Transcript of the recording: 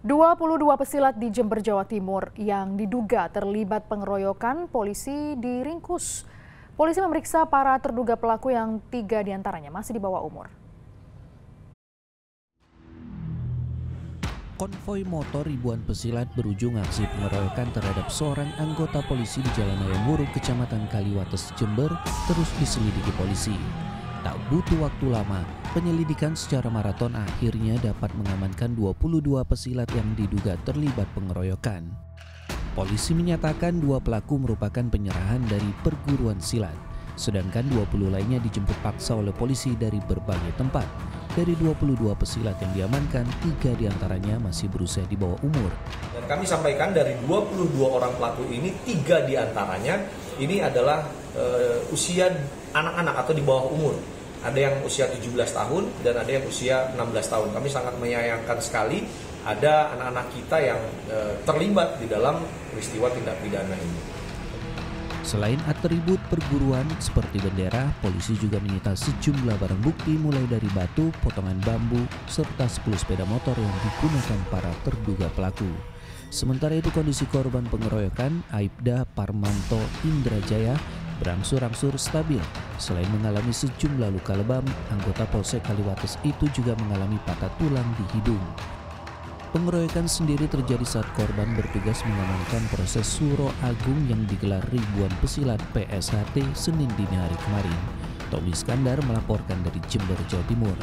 22 pesilat di Jember, Jawa Timur yang diduga terlibat pengeroyokan polisi diringkus. Polisi memeriksa para terduga pelaku yang tiga di antaranya masih di bawah umur. Konvoi motor ribuan pesilat berujung aksi pengeroyokan terhadap seorang anggota polisi di Jalan Ayam Wuruk, Kecamatan Kaliwates, Jember, terus diselidiki polisi. Tak butuh waktu lama, penyelidikan secara maraton akhirnya dapat mengamankan 22 pesilat yang diduga terlibat pengeroyokan. Polisi menyatakan dua pelaku merupakan penyerahan dari perguruan silat, sedangkan 20 lainnya dijemput paksa oleh polisi dari berbagai tempat. Dari 22 pesilat yang diamankan, tiga di antaranya masih berusia di bawah umur. Dan kami sampaikan dari 22 orang pelaku ini, tiga di antaranya ini adalah uh, usia anak-anak atau di bawah umur. Ada yang usia 17 tahun dan ada yang usia 16 tahun. Kami sangat menyayangkan sekali ada anak-anak kita yang uh, terlibat di dalam peristiwa tindak pidana ini. Selain atribut perburuan seperti bendera, polisi juga menyita sejumlah barang bukti mulai dari batu, potongan bambu, serta 10 sepeda motor yang digunakan para terduga pelaku. Sementara itu kondisi korban pengeroyokan, Aibda Parmanto Indrajaya berangsur-angsur stabil. Selain mengalami sejumlah luka lebam, anggota Polsek Kaliwates itu juga mengalami patah tulang di hidung. Pengeroyokan sendiri terjadi saat korban bertugas mengamankan proses suro agung yang digelar ribuan pesilat PSHT Senin dini hari kemarin. Tommy Skandar melaporkan dari Jember, Jawa Timur.